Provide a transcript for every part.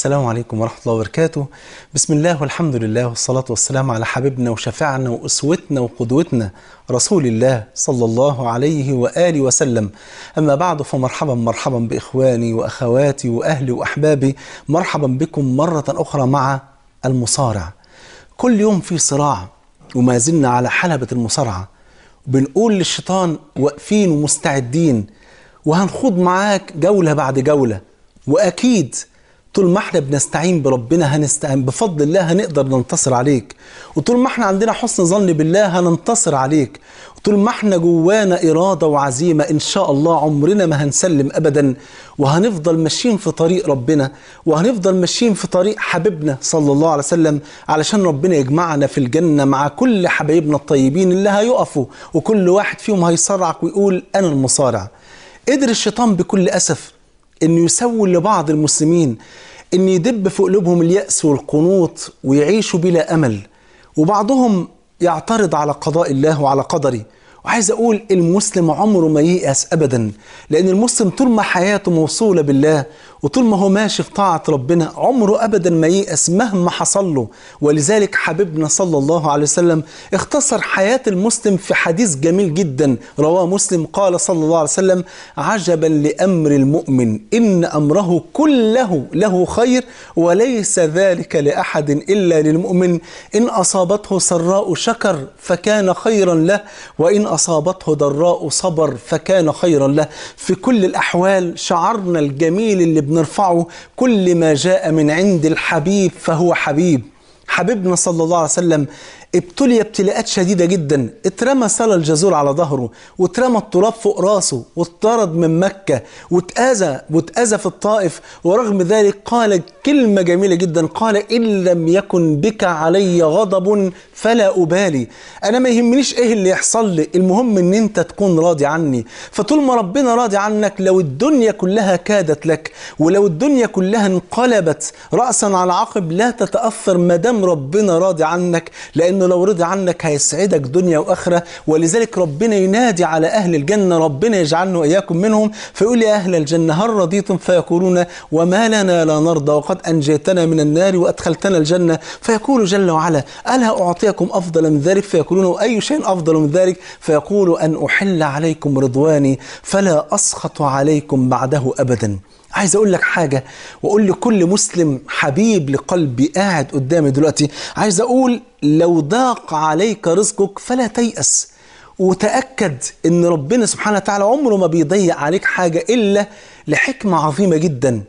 السلام عليكم ورحمة الله وبركاته. بسم الله والحمد لله والصلاة والسلام على حبيبنا وشفيعنا وأسوتنا وقدوتنا رسول الله صلى الله عليه وآله وسلم. أما بعد فمرحبا مرحبا بإخواني وأخواتي وأهلي وأحبابي. مرحبا بكم مرة أخرى مع المصارع. كل يوم في صراع وما زلنا على حلبة المصارعة. بنقول للشيطان واقفين ومستعدين وهنخوض معاك جولة بعد جولة. وأكيد طول ما إحنا بنستعين بربنا هنستعين بفضل الله هنقدر ننتصر عليك. وطول ما إحنا عندنا حسن ظن بالله هننتصر عليك. وطول ما إحنا جوانا إرادة وعزيمة إن شاء الله عمرنا ما هنسلم أبدا. وهنفضل ماشيين في طريق ربنا وهنفضل ماشيين في طريق حبيبنا صلى الله عليه وسلم علشان ربنا يجمعنا في الجنة مع كل حبايبنا الطيبين اللي هيقفوا وكل واحد فيهم هيصرعك ويقول أنا المصارع. قدر الشيطان بكل أسف إنه يسول لبعض المسلمين إن يدب في قلوبهم اليأس والقنوط ويعيشوا بلا أمل وبعضهم يعترض على قضاء الله وعلى قدره. وعايز أقول المسلم عمره ما ييأس ابدا لأن المسلم طول ما حياته موصولة بالله وطول ما هو ماشي في طاعة ربنا عمره ابدا ما ييأس مهما حصل له. ولذلك حبيبنا صلى الله عليه وسلم اختصر حياة المسلم في حديث جميل جدا. رواه مسلم قال صلى الله عليه وسلم عجبا لأمر المؤمن إن أمره كله له خير وليس ذلك لأحد إلا للمؤمن. إن أصابته سراء شكر فكان خيرا له وإن أصابته ضراء صبر فكان خيرا له. في كل الأحوال شعرنا الجميل اللي بنرفعه كل ما جاء من عند الحبيب فهو حبيب. حبيبنا صلى الله عليه وسلم ابتلي ابتلاءات شديدة جدا. اترمى سل الجزور على ظهره واترمى التراب فوق راسه واتطرد من مكة واتأذى واتأذى في الطائف. ورغم ذلك قال كلمة جميلة جدا. قال إن لم يكن بك علي غضب فلا أبالي. أنا ما يهمنيش إيه اللي يحصل لي المهم إن أنت تكون راضي عني. فطول ما ربنا راضي عنك لو الدنيا كلها كادت لك ولو الدنيا كلها انقلبت رأسا على عقب لا تتأثر. ما دام ربنا راضي عنك لأن لأنه لو رضي عنك هيسعدك دنيا وآخرة ولذلك ربنا ينادي على أهل الجنة ربنا يجعلنا وإياكم منهم فيقول يا أهل الجنة هل رضيتم؟ فيقولون وما لنا لا نرضى وقد أنجيتنا من النار وأدخلتنا الجنة. فيقول جل وعلا ألا أعطيكم أفضل من ذلك؟ فيقولون واي شيء أفضل من ذلك؟ فيقول أن أحل عليكم رضواني فلا أسخط عليكم بعده أبدا. عايز أقول لك حاجة وأقول لكل مسلم حبيب لقلبي قاعد قدامي دلوقتي عايز أقول لو ضاق عليك رزقك فلا تيأس وتأكد إن ربنا سبحانه وتعالى عمره ما بيضيع عليك حاجة إلا لحكمة عظيمة جدا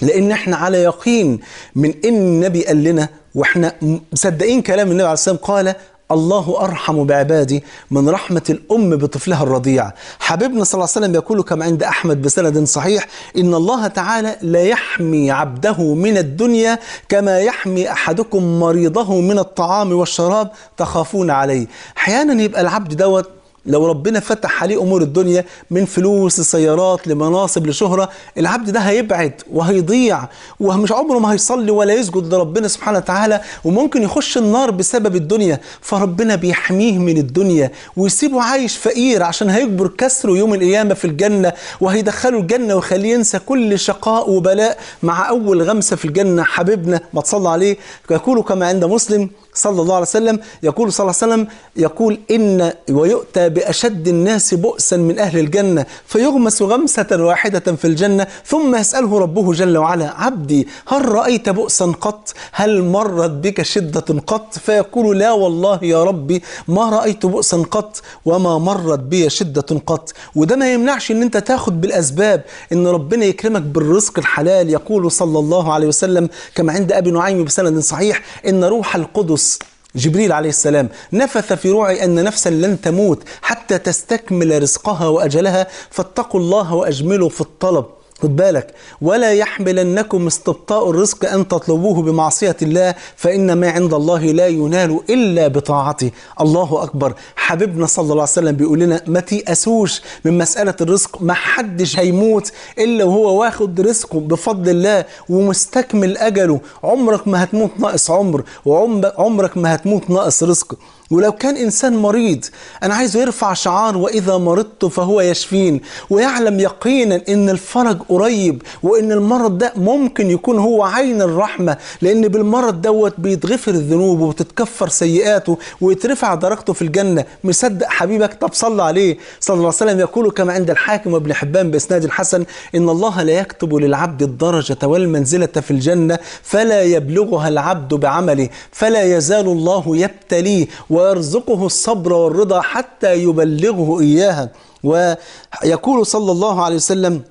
لأن إحنا على يقين من إن النبي قال لنا وإحنا مصدقين كلام النبي عليه الصلاة والسلام قال الله أرحم بعبادي من رحمة الأم بطفلها الرضيع. حبيبنا صلى الله عليه وسلم يقول كما عند أحمد بسند صحيح إن الله تعالى لا يحمي عبده من الدنيا كما يحمي أحدكم مريضه من الطعام والشراب تخافون عليه. أحيانا يبقى العبد دوت لو ربنا فتح عليه أمور الدنيا من فلوس لسيارات لمناصب لشهرة العبد ده هيبعد وهيضيع ومش عمره ما هيصلي ولا يسجد لربنا سبحانه وتعالى وممكن يخش النار بسبب الدنيا فربنا بيحميه من الدنيا ويسيبه عايش فقير عشان هيكبر كسره يوم القيامة في الجنة وهيدخله الجنة ويخليه ينسى كل شقاء وبلاء مع أول غمسة في الجنة. حبيبنا ما تصلى عليه. يقول كما عند مسلم صلى الله عليه وسلم يقول صلى الله عليه وسلم يقول إن ويؤتى بأشد الناس بؤسا من أهل الجنة فيغمس غمسة واحدة في الجنة ثم يسأله ربه جل وعلا عبدي هل رأيت بؤسا قط؟ هل مرت بك شدة قط؟ فيقول لا والله يا ربي ما رأيت بؤسا قط وما مرت بي شدة قط. وده ما يمنعش إن أنت تاخد بالأسباب إن ربنا يكرمك بالرزق الحلال يقول صلى الله عليه وسلم كما عند أبي نعيم بسند صحيح إن روح القدس جبريل عليه السلام نفث في روعي أن نفسا لن تموت حتى تستكمل رزقها وأجلها فاتقوا الله وأجملوا في الطلب. خد بالك. ولا يحملنكم استبطاء الرزق أن تطلبوه بمعصية الله فإن ما عند الله لا ينال إلا بطاعته. الله أكبر. حبيبنا صلى الله عليه وسلم بيقول لنا ما تيأسوش من مسألة الرزق ما حدش هيموت إلا وهو واخد رزقه بفضل الله ومستكمل أجله. عمرك ما هتموت ناقص عمر وعمرك ما هتموت ناقص رزق. ولو كان إنسان مريض أنا عايزه يرفع شعار وإذا مرضت فهو يشفين. ويعلم يقينا إن الفرج قريب وإن المرض ده ممكن يكون هو عين الرحمة لأن بالمرض دوت بيتغفر الذنوب وتتكفر سيئاته ويترفع درجته في الجنة. مصدق حبيبك؟ طب صلى عليه. صلى الله عليه وسلم. يقول كما عند الحاكم وابن حبان بإسناد حسن إن الله لا يكتب للعبد الدرجة والمنزلة في الجنة فلا يبلغها العبد بعمله فلا يزال الله يبتليه ويرزقه الصبر والرضا حتى يبلغه إياها. ويقول صلى الله عليه وسلم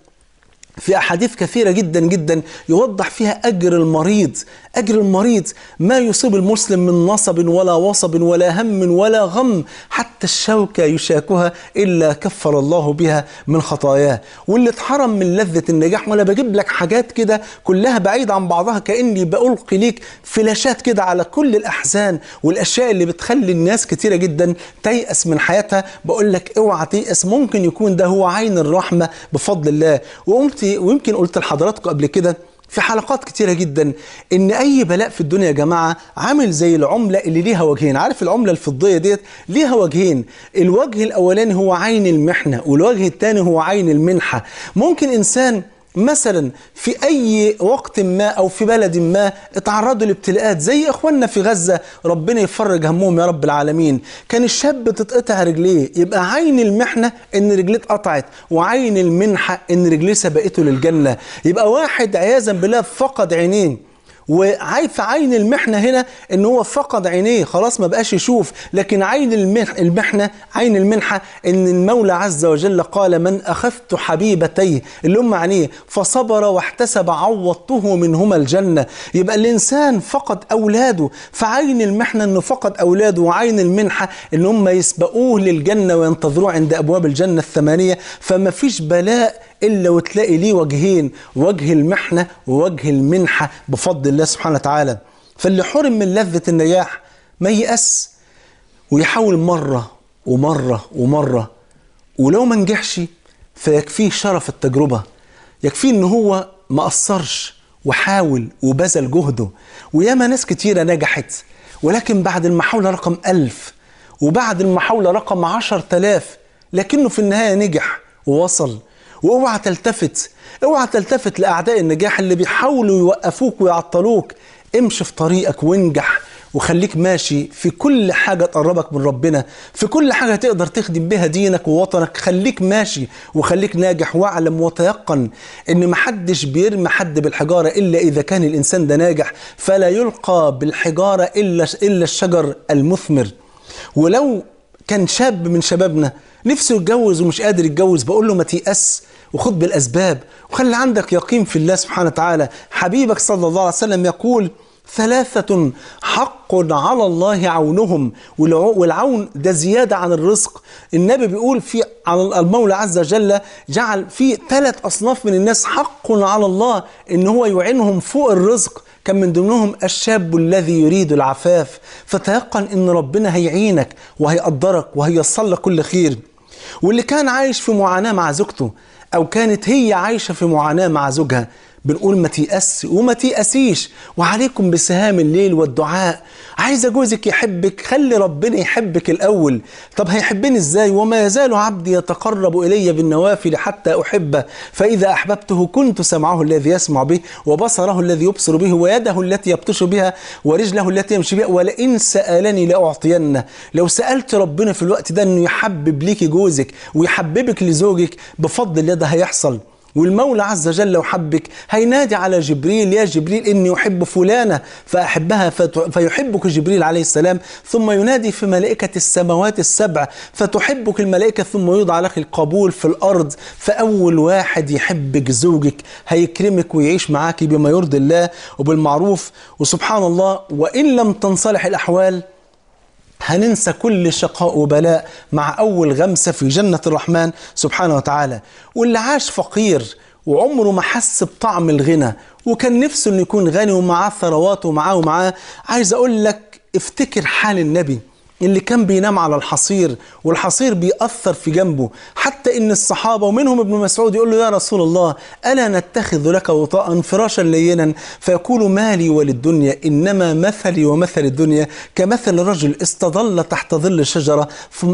في أحاديث كثيرة جدا جدا يوضح فيها أجر المريض. أجر المريض ما يصيب المسلم من نصب ولا وصب ولا هم ولا غم حتى الشوكة يشاكها إلا كفر الله بها من خطاياه. واللي اتحرم من لذة النجاح وأنا بجيب لك حاجات كده كلها بعيد عن بعضها كأني بألقي ليك فلاشات كده على كل الأحزان والأشياء اللي بتخلي الناس كتيرة جدا تيأس من حياتها. بقول لك اوعى تيأس ممكن يكون ده هو عين الرحمة بفضل الله. ويمكن قلت لحضراتكم قبل كده في حلقات كتيرة جدا إن أي بلاء في الدنيا يا جماعة عامل زي العملة اللي ليها وجهين. عارف العملة الفضية ديت؟ ليها وجهين. الوجه الأولاني هو عين المحنة والوجه الثاني هو عين المنحة. ممكن إنسان مثلا في أي وقت ما أو في بلد ما اتعرضوا لابتلاءات زي إخواننا في غزة ربنا يفرج همهم يا رب العالمين. كان الشاب تتقطع رجليه يبقى عين المحنة إن رجليه اتقطعت وعين المنحة إن رجليه سبقته للجنة. يبقى واحد عياذا بالله فقد عينين وعين في عين المحنة هنا إن هو فقد عينيه خلاص ما بقاش يشوف. لكن عين المح المحنة عين المنحة إن المولى عز وجل قال من اخذت حبيبتيه اللي هم عينيه. فصبر واحتسب عوضته منهما الجنة. يبقى الإنسان فقد أولاده. فعين المحنة إنه فقد أولاده وعين المنحة إن هم يسبقوه للجنة وينتظروه عند أبواب الجنة الثمانية. فما فيش بلاء إلا وتلاقي ليه وجهين وجه المحنة ووجه المنحة بفضل الله سبحانه وتعالى. فاللي حرم من لذة النجاح ما ييأس ويحاول مرة ومرة ومرة ولو ما نجحش فيكفيه شرف التجربة. يكفيه إن هو ما قصرش وحاول وبذل جهده. وياما ناس كتيرة نجحت ولكن بعد المحاولة رقم ألف وبعد المحاولة رقم عشر تلاف لكنه في النهاية نجح ووصل. وأوعى تلتفت أوعى تلتفت لأعداء النجاح اللي بيحاولوا يوقفوك ويعطلوك. امشي في طريقك وانجح وخليك ماشي في كل حاجة تقربك من ربنا في كل حاجة تقدر تخدم بها دينك ووطنك. خليك ماشي وخليك ناجح واعلم وتيقن إن محدش بيرمي حد بالحجارة إلا إذا كان الإنسان ده ناجح. فلا يلقى بالحجارة إلا إلا الشجر المثمر. ولو كان شاب من شبابنا نفسه يتجوز ومش قادر يتجوز بقول له ما تيأس وخد بالأسباب وخلي عندك يقين في الله سبحانه وتعالى. حبيبك صلى الله عليه وسلم يقول ثلاثة حق على الله عونهم والعون ده زيادة عن الرزق. النبي بيقول في على المولى عز وجل جعل في ثلاث أصناف من الناس حق على الله إن هو يعينهم فوق الرزق كان من ضمنهم الشاب الذي يريد العفاف. فتيقن إن ربنا هيعينك وهيقدرك وهيصل لك كل خير. واللي كان عايش في معاناة مع زوجته أو كانت هي عايشة في معاناة مع زوجها بنقول ما تيأس وما تيأسيش. وعليكم بسهام الليل والدعاء. عايزة جوزك يحبك خلي ربنا يحبك الأول. طب هيحبني إزاي؟ وما يزال عبدي يتقرب إلي بالنوافل حتى أحبه. فإذا أحببته كنت سمعه الذي يسمع به وبصره الذي يبصر به ويده التي يبطش بها ورجله التي يمشي بها. ولئن سألني لأعطينه. لو سألت ربنا في الوقت ده أنه يحبب ليكي جوزك ويحببك لزوجك بفضل الله ده هيحصل. والمولى عز وجل لو حبك هينادي على جبريل يا جبريل إني أحب فلانة فأحبها فيحبك جبريل عليه السلام ثم ينادي في ملائكة السماوات السبع فتحبك الملائكة ثم يوضع لك القبول في الأرض فأول واحد يحبك زوجك هيكرمك ويعيش معاك بما يرضي الله وبالمعروف وسبحان الله وإن لم تنصلح الأحوال هننسى كل شقاء وبلاء مع أول غمسة في جنة الرحمن سبحانه وتعالى واللي عاش فقير وعمره ما حس بطعم الغنى وكان نفسه إنه يكون غني ومعاه ثروات ومعاه ومعاه عايز أقول لك افتكر حال النبي. اللي كان بينام على الحصير والحصير بيأثر في جنبه. حتى إن الصحابة ومنهم ابن مسعود يقول له يا رسول الله ألا نتخذ لك وطاء فراشا لينا؟ فيقول مالي وللدنيا إنما مثلي ومثل الدنيا. كمثل رجل استظل تحت ظل شجرة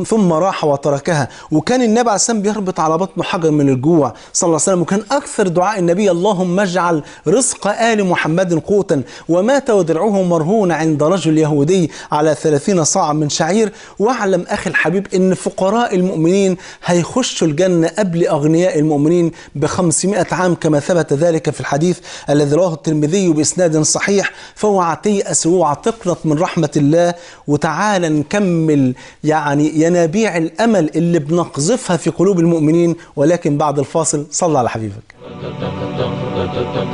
ثم راح وتركها. وكان النبي عليه السلام بيربط على بطنه حجر من الجوع. صلى الله عليه وسلم. وكان أكثر دعاء النبي اللهم اجعل رزق آل محمد قوتا ومات ودرعه مرهون عند رجل يهودي على ثلاثين صاع من شعير واعلم أخي الحبيب إن فقراء المؤمنين هيخشوا الجنة قبل أغنياء المؤمنين بخمسمائة عام كما ثبت ذلك في الحديث الذي رواه الترمذي بإسناد صحيح فاوعى تيأس واوعى تقنط من رحمة الله. وتعالى نكمل يعني ينابيع الأمل اللي بنقذفها في قلوب المؤمنين ولكن بعد الفاصل صلى على حبيبك.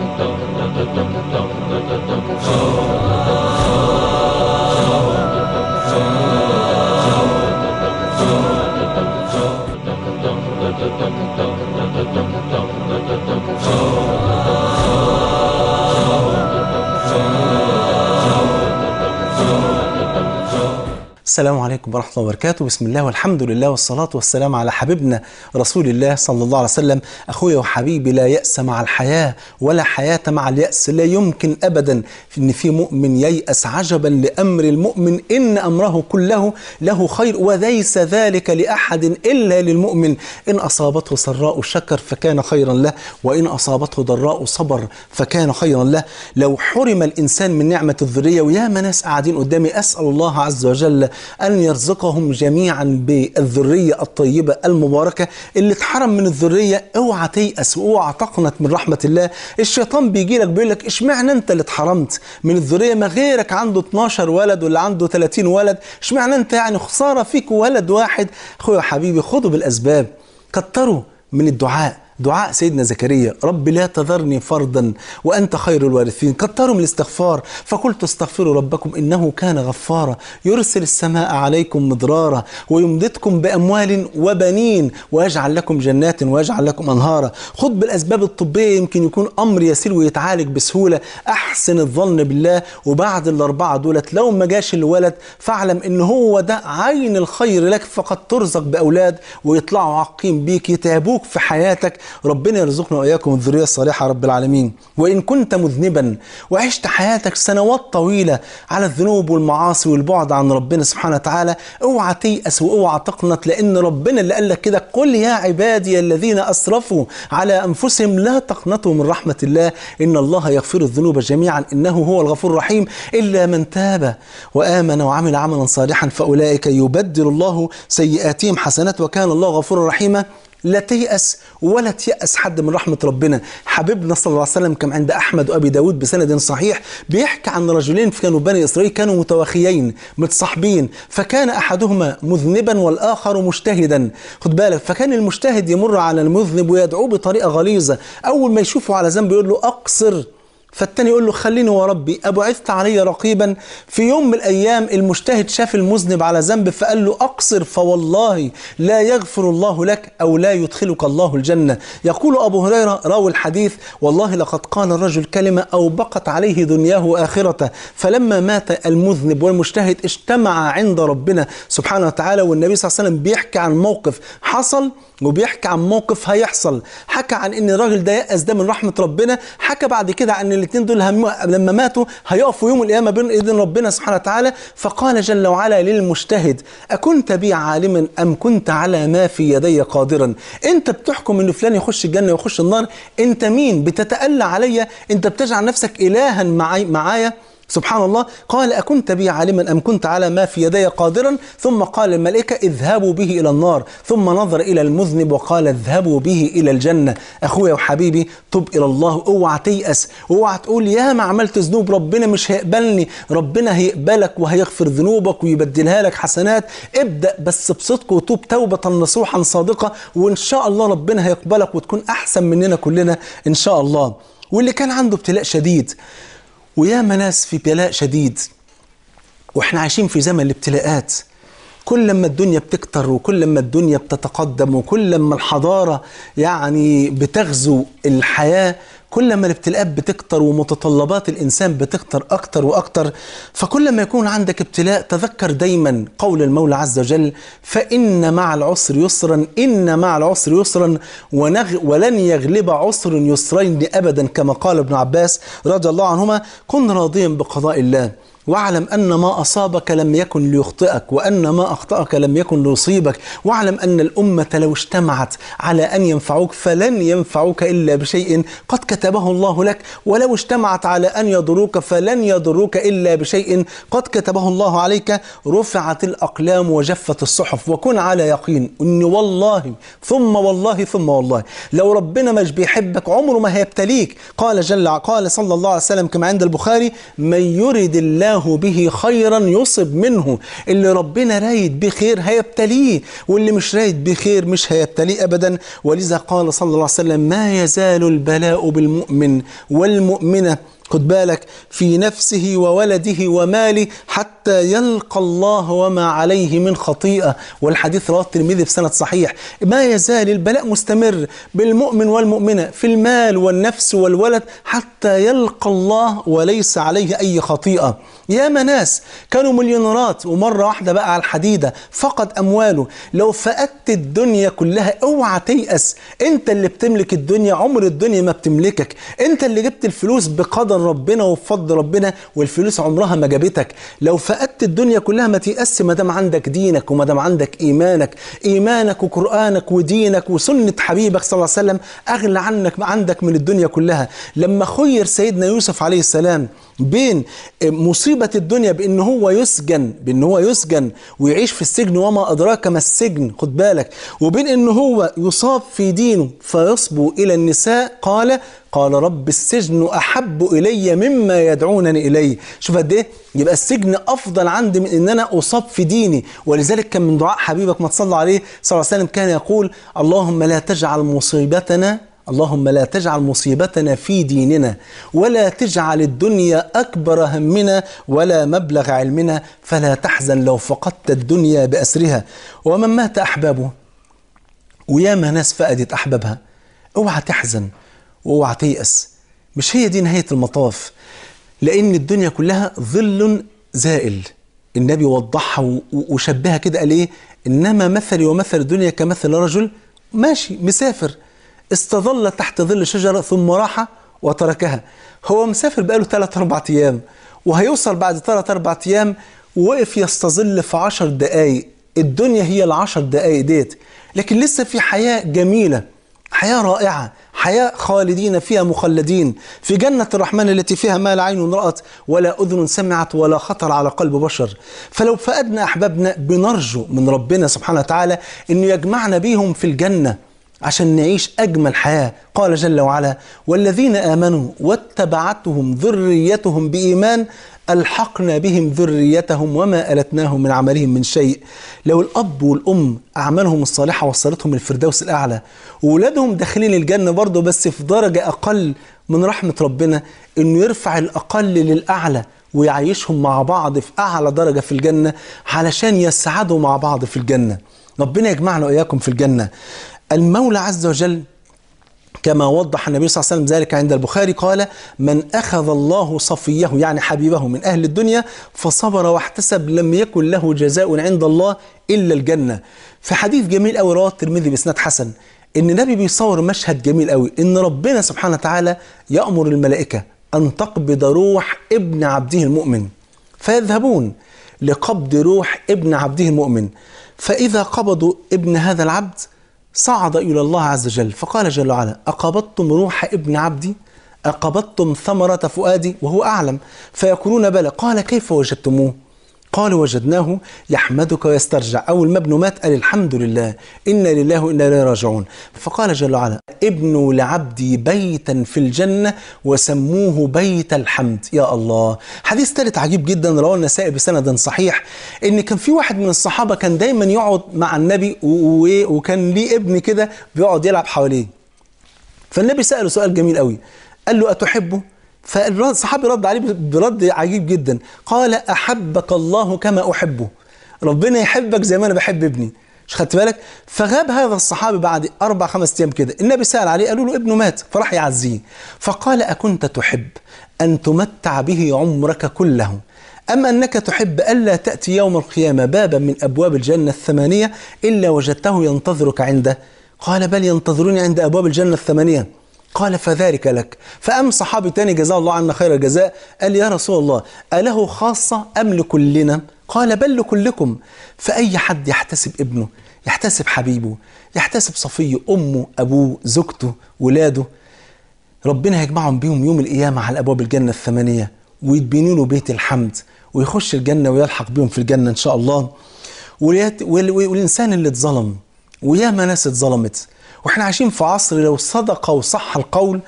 السلام عليكم ورحمة الله وبركاته. بسم الله والحمد لله والصلاة والسلام على حبيبنا رسول الله صلى الله عليه وسلم. أخويا وحبيبي لا يأس مع الحياة ولا حياة مع اليأس لا يمكن أبدا إن في مؤمن ييأس عجبا لأمر المؤمن. إن أمره كله له خير وليس ذلك لأحد إلا للمؤمن. إن أصابته سراء شكر فكان خيرا له وإن أصابته ضراء صبر فكان خيرا له. لو حرم الإنسان من نعمة الذرية ويا ناس قاعدين قدامي أسأل الله عز وجل أن يرزقهم جميعا بالذرية الطيبة المباركة اللي اتحرم من الذرية. اوعى تيأس وأوعى تقنط من رحمة الله. الشيطان بيجي لك بيقول لك اشمعنى انت اللي اتحرمت من الذرية؟ ما غيرك عنده 12 ولد ولا عنده 30 ولد. اشمعنى انت يعني خسارة فيك ولد واحد؟ اخويا حبيبي خدوا بالأسباب. كتروا من الدعاء. دعاء سيدنا زكريا رب لا تذرني فردا وأنت خير الوارثين. كتروا من الاستغفار. فقلت استغفروا ربكم إنه كان غفارا. يرسل السماء عليكم مدرارا ويمددكم بأموال وبنين ويجعل لكم جنات ويجعل لكم أنهارا. خد بالأسباب الطبية يمكن يكون أمر يسير ويتعالج بسهولة. أحسن الظن بالله وبعد الأربعة دولت. لو ما جاش الولد فاعلم إن هو ده عين الخير لك. فقد ترزق بأولاد ويطلعوا عاقين بيك يتعبوك في حياتك. ربنا يرزقنا وإياكم الذرية الصالحة رب العالمين. وإن كنت مذنبا وعشت حياتك سنوات طويلة على الذنوب والمعاصي والبعد عن ربنا سبحانه وتعالى أوعى تيأس وأوعى تقنط لأن ربنا اللي قال لك كده قل يا عبادي الذين أسرفوا على أنفسهم لا تقنطوا من رحمة الله إن الله يغفر الذنوب جميعا إنه هو الغفور الرحيم إلا من تاب وآمن وعمل عملا صالحا فأولئك يبدل الله سيئاتهم حسنات وكان الله غفورا رحيما. لا تيأس ولا تيأس حد من رحمة ربنا. حبيبنا صلى الله عليه وسلم كان عند أحمد وأبي داود بسند صحيح بيحكي عن رجلين كانوا بني إسرائيل كانوا متواخيين متصاحبين فكان أحدهما مذنبا والآخر مجتهدا. خد بالك فكان المجتهد يمر على المذنب ويدعوه بطريقة غليظة. أول ما يشوفه على ذنب يقول له أقصر. فالتاني يقول له خليني وربي أبعثت علي رقيبا في يوم من الأيام المجتهد شاف المذنب على ذنب فقال له أقصر فوالله لا يغفر الله لك أو لا يدخلك الله الجنة. يقول أبو هريرة راوي الحديث والله لقد قال الرجل كلمة أو بقت عليه دنياه وآخرته فلما مات المذنب والمجتهد اجتمع عند ربنا سبحانه وتعالى والنبي صلى الله عليه وسلم بيحكي عن موقف حصل وبيحكي عن موقف هيحصل. حكى عن إن الراجل ده يأس ده من رحمة ربنا. حكى بعد كده عن الاثنين دول هم لما ماتوا هيقفوا يوم القيامة بين ايدين ربنا سبحانه وتعالى. فقال جل وعلا للمجتهد أكنت بي عالما أم كنت على ما في يدي قادرا؟ أنت بتحكم إن فلان يخش الجنة ويخش النار؟ أنت مين؟ بتتألى عليا أنت بتجعل نفسك معي معايا؟ سبحان الله قال أكنت بي عالما أم كنت على ما في يدي قادرا؟ ثم قال الملائكة اذهبوا به إلى النار. ثم نظر إلى المذنب وقال اذهبوا به إلى الجنة. أخويا وحبيبي تب إلى الله اوعى تيأس. اوعى تقول يا ما عملت ذنوب ربنا مش هيقبلني. ربنا هيقبلك وهيغفر ذنوبك ويبدلها لك حسنات. ابدأ بس بصدق وتوب توبة نصوحا صادقة وإن شاء الله ربنا هيقبلك وتكون أحسن مننا كلنا إن شاء الله. واللي كان عنده ابتلاء شديد وياما ناس في بلاء شديد. وإحنا عايشين في زمن الابتلاءات. كل لما الدنيا بتكتر وكل لما الدنيا بتتقدم وكل لما الحضارة يعني بتغزو الحياة كل ما الابتلاءات بتكتر ومتطلبات الإنسان بتكتر أكتر وأكتر فكل ما يكون عندك ابتلاء تذكر دايما قول المولى عز وجل فإن مع العسر يسرا إن مع العسر يسرا ونغ ولن يغلب عسر يسرين أبدا كما قال ابن عباس رضي الله عنهما كن راضيا بقضاء الله. واعلم أن ما أصابك لم يكن ليخطئك وأن ما أخطأك لم يكن ليصيبك. واعلم أن الأمة لو اجتمعت على أن ينفعوك فلن ينفعوك إلا بشيء قد كتبه الله لك. ولو اجتمعت على أن يضروك فلن يضروك إلا بشيء قد كتبه الله عليك. رفعت الأقلام وجفت الصحف وكن على يقين أن والله ثم والله ثم والله. لو ربنا مش بيحبك عمره ما هيبتليك. قال جل قال صلى الله عليه وسلم كما عند البخاري من يرد الله الله به خيرا يصب منه. اللي ربنا رايد بخير هيبتليه واللي مش رايد بخير مش هيبتليه ابدا. ولذا قال صلى الله عليه وسلم ما يزال البلاء بالمؤمن والمؤمنة. خد بالك في نفسه وولده وماله حتى يلقى الله وما عليه من خطيئة. والحديث رواه الترمذي بسند صحيح. ما يزال البلاء مستمر بالمؤمن والمؤمنة في المال والنفس والولد حتى يلقى الله وليس عليه أي خطيئة. يا ناس كانوا مليونيرات. ومرة واحدة بقى على الحديدة فقد أمواله. لو فقدت الدنيا كلها اوعى تيأس. انت اللي بتملك الدنيا عمر الدنيا ما بتملكك. انت اللي جبت الفلوس بقدر ربنا وبفضل ربنا والفلوس عمرها ما جابتك. لو فقدت الدنيا كلها ما تيأس ما دام عندك دينك وما دام عندك إيمانك. إيمانك وقرآنك ودينك وسنة حبيبك صلى الله عليه وسلم أغلى عنك عندك من الدنيا كلها. لما خير سيدنا يوسف عليه السلام بين مصيبة الدنيا بأن هو يسجن بأن هو يسجن ويعيش في السجن وما أدراك ما السجن خد بالك. وبين أن هو يصاب في دينه فيصبو إلى النساء قال قال رب السجن أحب إلي مما يدعونني إليه. شوف قد إيه؟ يبقى السجن أفضل عندي من أن أنا أصاب في ديني. ولذلك كان من دعاء حبيبك ما تصلى عليه صلى الله عليه وسلم كان يقول اللهم لا تجعل مصيبتنا اللهم لا تجعل مصيبتنا في ديننا ولا تجعل الدنيا أكبر همنا ولا مبلغ علمنا فلا تحزن لو فقدت الدنيا بأسرها. ومن مات أحبابه وياما ناس فقدت أحبابها أوعى تحزن وأوعى تيأس. مش هي دي نهاية المطاف. لأن الدنيا كلها ظل زائل. النبي وضحها وشبهها كده قال إيه؟ إنما مثلي ومثل الدنيا كمثل رجل ماشي مسافر. استظل تحت ظل شجرة ثم راح وتركها. هو مسافر بقاله 3 4 أيام وهيوصل بعد 3 4 أيام ووقف يستظل في 10 دقايق. الدنيا هي العشر دقايق ديت. لكن لسه في حياة جميلة حياة رائعة حياة خالدين فيها مخلدين. في جنة الرحمن التي فيها ما لا عين رأت ولا أذن سمعت ولا خطر على قلب بشر. فلو فقدنا أحبابنا بنرجو من ربنا سبحانه وتعالى أنه يجمعنا بيهم في الجنة. عشان نعيش أجمل حياة. قال جل وعلا والذين آمنوا واتبعتهم ذريتهم بإيمان ألحقنا بهم ذريتهم وما ألتناهم من عملهم من شيء. لو الأب والأم أعمالهم الصالحة وصلتهم الفردوس الأعلى وولادهم داخلين الجنة برضه بس في درجة أقل من رحمة ربنا إنه يرفع الأقل للأعلى ويعيشهم مع بعض في أعلى درجة في الجنة علشان يسعدوا مع بعض في الجنة. ربنا يجمعنا وإياكم في الجنة. المولى عز وجل كما وضح النبي صلى الله عليه وسلم ذلك عند البخاري قال من أخذ الله صفيه يعني حبيبه من أهل الدنيا فصبر واحتسب لم يكن له جزاء عند الله إلا الجنة. في حديث جميل قوي رواه الترمذي بإسناد حسن إن النبي بيصور مشهد جميل قوي إن ربنا سبحانه وتعالى يأمر الملائكة أن تقبض روح ابن عبده المؤمن فيذهبون لقبض روح ابن عبده المؤمن فإذا قبضوا ابن هذا العبد صعد إلى الله عز وجل. فقال جل وعلا أقبضتم روح ابن عبدي أقبضتم ثمرة فؤادي؟ وهو أعلم. فيقولون بلى. قال كيف وجدتموه؟ قال وجدناه يحمدك ويسترجع. أول ما ابنه مات قال الحمد لله. إنا لله وإنا إليه راجعون. فقال جل وعلا ابنوا لعبدي بيتا في الجنة وسموه بيت الحمد. يا الله. حديث ثالث عجيب جدا رواه النسائي بسند صحيح إن كان في واحد من الصحابة كان دايما يقعد مع النبي وكان ليه ابن كده بيقعد يلعب حواليه. فالنبي سأله سؤال جميل قوي. قال له أتحبه؟ فالصحابي رد عليه برد عجيب جدا. قال أحبك الله كما أحبه. ربنا يحبك زي ما أنا بحب ابني. مش خدت بالك؟ فغاب هذا الصحابي بعد أربع خمس أيام كده. النبي سأل عليه قالوا له ابنه مات فراح يعزيه. فقال أكنت تحب أن تمتع به عمرك كله. أما أنك تحب ألا تأتي يوم القيامة بابا من أبواب الجنة الثمانية إلا وجدته ينتظرك عنده؟ قال بل ينتظروني عند أبواب الجنة الثمانية. قال فذلك لك. فأم صحابي تاني جزاه الله عنا خير الجزاء قال يا رسول الله أله خاصة أم لكلنا؟ قال بل لكلكم. فأي حد يحتسب ابنه؟ يحتسب حبيبه يحتسب صفيه أمه أبوه زوجته ولاده. ربنا هيجمعهم بيهم يوم القيامة على أبواب الجنة الثمانية ويتبنوا له بيت الحمد ويخش الجنة ويلحق بهم في الجنة إن شاء الله. والإنسان اللي اتظلم وياما ناس اتظلمت وإحنا عايشين في عصر لو صدق وصح القول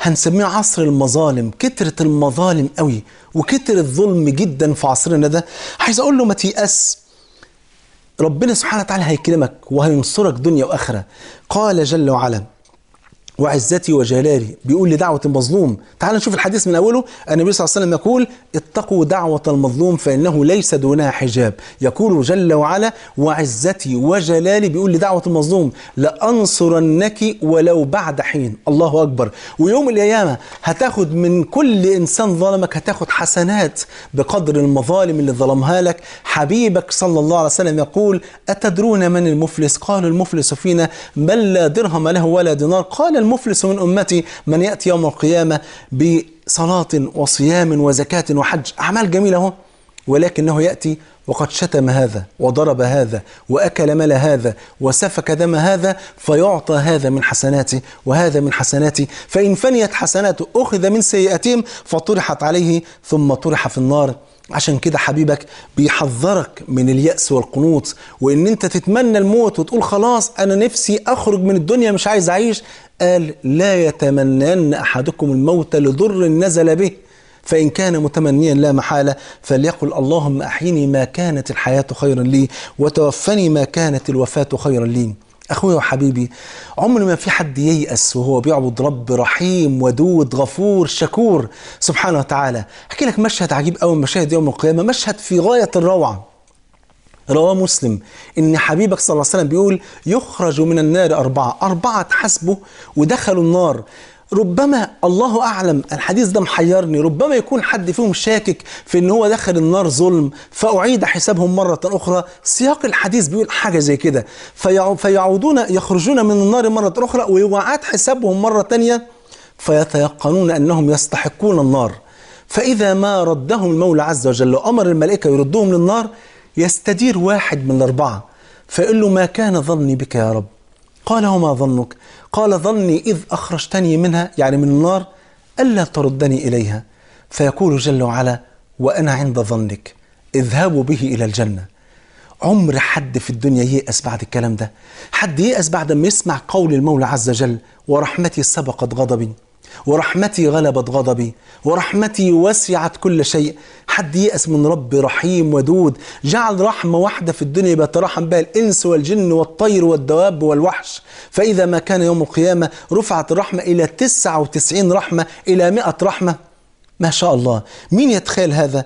هنسميه عصر المظالم كترة المظالم قوي وكتر الظلم جدا في عصرنا ده. عايز أقول له ما تيأس ربنا سبحانه وتعالى هيكرمك وهينصرك دنيا وآخرة. قال جل وعلا وعزتي وجلالي. بيقول لدعوة المظلوم. تعال نشوف الحديث من أوله. النبي صلى الله عليه وسلم يقول اتقوا دعوة المظلوم فإنه ليس دونها حجاب. يقول جل وعلا وعزتي وجلالي. بيقول لدعوة المظلوم لأنصرنك ولو بعد حين. الله أكبر. ويوم القيامة هتاخد من كل إنسان ظلمك هتاخد حسنات بقدر المظالم اللي ظلمها لك. حبيبك صلى الله عليه وسلم يقول أتدرون من المفلس؟ قال المفلس فينا من لا درهم له ولا دينار. قال المفلس من أمتي من يأتي يوم القيامة بصلاة وصيام وزكاة وحج. أعمال جميلة أهو ولكنه يأتي وقد شتم هذا وضرب هذا وأكل مال هذا وسفك دم هذا فيعطى هذا من حسناته وهذا من حسناته. فإن فنيت حسناته أخذ من سيئاتهم فطرحت عليه ثم طرح في النار. عشان كده حبيبك بيحذرك من اليأس والقنوط وإن أنت تتمنى الموت وتقول خلاص أنا نفسي أخرج من الدنيا مش عايز أعيش قال لا يتمنين أحدكم الموت لضر نزل به فإن كان متمنيا لا محالة فليقل اللهم أحيني ما كانت الحياة خيرا لي وتوفني ما كانت الوفاة خيرا لي. أخويا وحبيبي عمر ما في حد ييأس وهو بيعبد رب رحيم ودود غفور شكور. سبحانه وتعالى. أحكي لك مشهد عجيب أوي مشاهد يوم القيامة مشهد في غاية الروعة. رواه مسلم. إن حبيبك صلى الله عليه وسلم بيقول يخرج من النار أربعة أربعة تحاسبوا ودخلوا النار. ربما الله أعلم الحديث ده محيرني. ربما يكون حد فيهم شاكك في إن هو دخل النار ظلم فأعيد حسابهم مرة أخرى. سياق الحديث بيقول حاجة زي كده. فيعو- فيعودون يخرجون من النار مرة أخرى ويعاد حسابهم مرة ثانية فيتيقنون أنهم يستحقون النار. فإذا ما ردهم المولى عز وجل وأمر الملائكة يردهم للنار يستدير واحد من الأربعة. فيقول له ما كان ظني بك يا رب. قال وما ظنك؟ قال ظني إذ أخرجتني منها يعني من النار ألا تردني إليها. فيقول جل وعلا وأنا عند ظنك اذهبوا به إلى الجنة. عمر حد في الدنيا ييأس بعد الكلام ده. حد ييأس بعد ما يسمع قول المولى عز وجل ورحمتي سبقت غضبي. ورحمتي غلبت غضبي ورحمتي وسعت كل شيء. حد يأس من رب رحيم ودود جعل رحمة واحدة في الدنيا بيترحم بها الإنس والجن والطير والدواب والوحش. فإذا ما كان يوم القيامة رفعت الرحمة إلى 99 رحمة إلى 100 رحمة. ما شاء الله. مين يتخيل هذا؟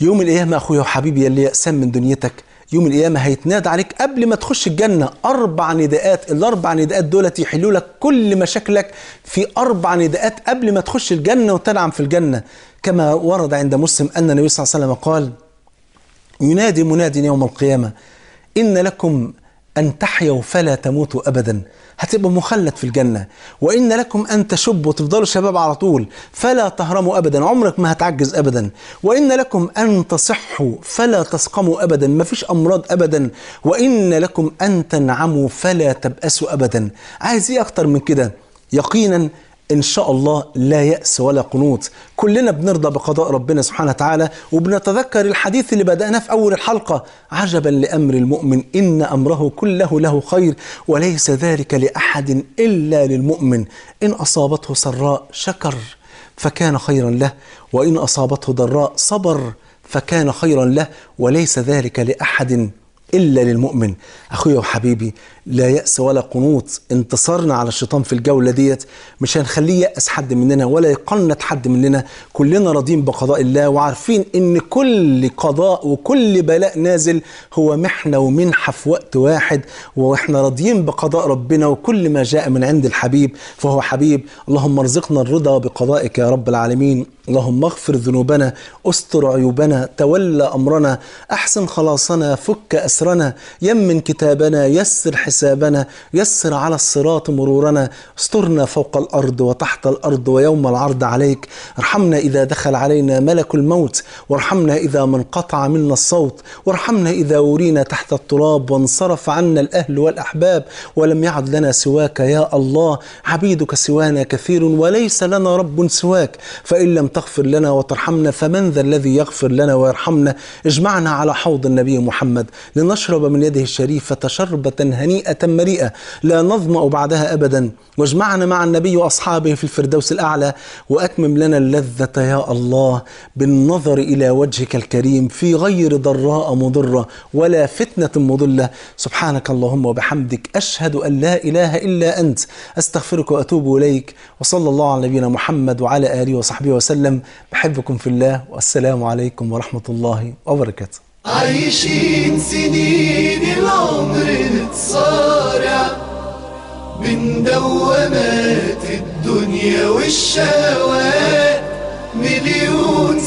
يوم القيامة أخويا وحبيبي اللي يأسان من دنيتك. يوم القيامة هيتنادى عليك قبل ما تخش الجنة. أربع نداءات الأربع نداءات دولت يحلوا لك كل مشاكلك في أربع نداءات قبل ما تخش الجنة وتنعم في الجنة. كما ورد عند مسلم أن النبي صلى الله عليه وسلم قال ينادي مناد يوم القيامة إن لكم أن تحيوا فلا تموتوا أبدا. هتبقوا مخلد في الجنة. وإن لكم أن تشبوا تفضلوا شباب على طول فلا تهرموا أبدا. عمرك ما هتعجز أبدا. وإن لكم أن تصحوا فلا تسقموا أبدا. ما فيش أمراض أبدا. وإن لكم أن تنعموا فلا تبأسوا أبدا. عايز إيه أكتر من كده؟ يقينا إن شاء الله لا يأس ولا قنوط كلنا بنرضى بقضاء ربنا سبحانه وتعالى وبنتذكر الحديث اللي بدأناه في أول الحلقة. عجبا لأمر المؤمن إن أمره كله له خير وليس ذلك لأحد إلا للمؤمن. إن أصابته سراء شكر فكان خيرا له وإن أصابته ضراء صبر فكان خيرا له وليس ذلك لأحد إلا للمؤمن. أخويا وحبيبي لا يأس ولا قنوط. انتصارنا على الشيطان في الجولة ديت مش هنخليه يأس حد مننا ولا يقنط حد مننا. كلنا راضين بقضاء الله وعارفين إن كل قضاء وكل بلاء نازل هو محنة ومنحة في وقت واحد وإحنا راضيين بقضاء ربنا وكل ما جاء من عند الحبيب فهو حبيب. اللهم ارزقنا الرضا بقضائك يا رب العالمين. اللهم اغفر ذنوبنا استر عيوبنا تولى أمرنا أحسن خلاصنا فك أسرنا يمن كتابنا يسر حسابنا يسر على الصراط مرورنا. استرنا فوق الأرض وتحت الأرض ويوم العرض عليك. ارحمنا إذا دخل علينا ملك الموت. وارحمنا إذا ما انقطع منا الصوت. وارحمنا إذا ورينا تحت التراب وانصرف عنا الأهل والأحباب. ولم يعد لنا سواك يا الله. عبيدك سوانا كثير وليس لنا رب سواك. فإن لم تغفر لنا وترحمنا فمن ذا الذي يغفر لنا ويرحمنا؟ اجمعنا على حوض النبي محمد. لنشرب من يده الشريفة شربة هنيئة. مريئة لا نظمأ بعدها أبدا. واجمعنا مع النبي وأصحابه في الفردوس الأعلى وأتمم لنا اللذة يا الله بالنظر إلى وجهك الكريم في غير ضراء مضرة ولا فتنة مضلة. سبحانك اللهم وبحمدك أشهد أن لا إله إلا أنت. أستغفرك وأتوب إليك. وصلى الله على نبينا محمد وعلى آله وصحبه وسلم. بحبكم في الله والسلام عليكم ورحمة الله وبركاته. عايشين سنين العمر نتصارع من دوامات الدنيا والشهوات مليون